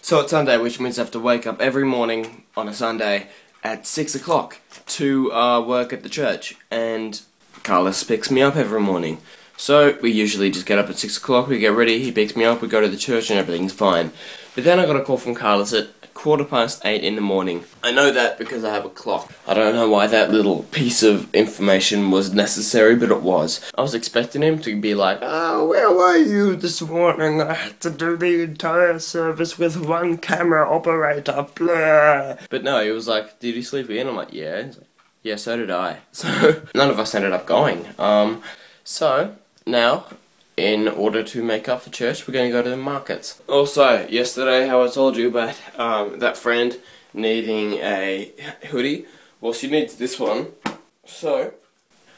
So it's Sunday, which means I have to wake up every morning on a Sunday at 6 o'clock to uh, work at the church. And Karlis picks me up every morning. So we usually just get up at 6 o'clock, we get ready, he picks me up, we go to the church, and everything's fine. But then I got a call from Karlis at quarter past 8 in the morning. I know that because I have a clock. I don't know why that little piece of information was necessary, but it was. I was expecting him to be like, Oh, where were you this morning? I had to do the entire service with one camera operator, blah. But no, he was like, Did you sleep in? I'm like, Yeah. He's like, yeah, so did I. So none of us ended up going. Um, so now, in order to make up for church, we're going to go to the markets. Also, yesterday, how I told you about um, that friend needing a hoodie. Well, she needs this one. So,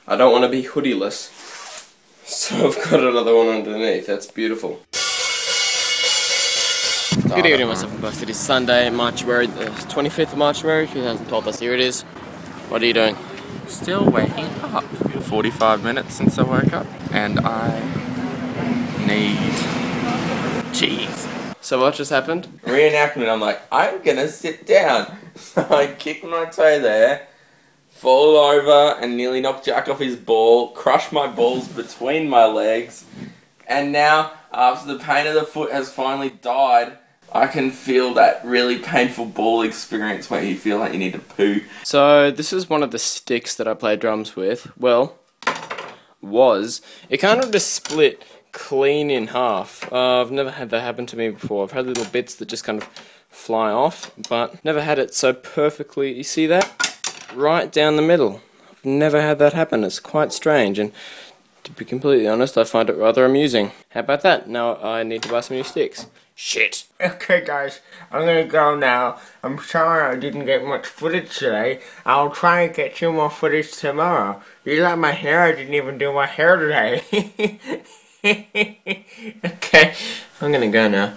I don't want to be hoodieless. So I've got another one underneath. That's beautiful. Good evening, myself and It is Sunday, March the 25th of March, 2012. That's here it is. What are you doing? Still waking up. 45 minutes since I woke up, and I need cheese. So what just happened? Reenactment, I'm like, I'm gonna sit down. So I kick my toe there, fall over and nearly knock Jack off his ball, crush my balls between my legs, and now, after the pain of the foot has finally died, I can feel that really painful ball experience where you feel like you need to poo. So this is one of the sticks that I play drums with. Well, was. It kind of just split clean in half. Uh, I've never had that happen to me before. I've had little bits that just kind of fly off, but never had it so perfectly. You see that? Right down the middle. I've never had that happen. It's quite strange, and to be completely honest, I find it rather amusing. How about that? Now I need to buy some new sticks. Shit. Okay guys, I'm gonna go now. I'm sorry I didn't get much footage today. I'll try and get you more footage tomorrow. You like my hair? I didn't even do my hair today. okay, I'm gonna go now.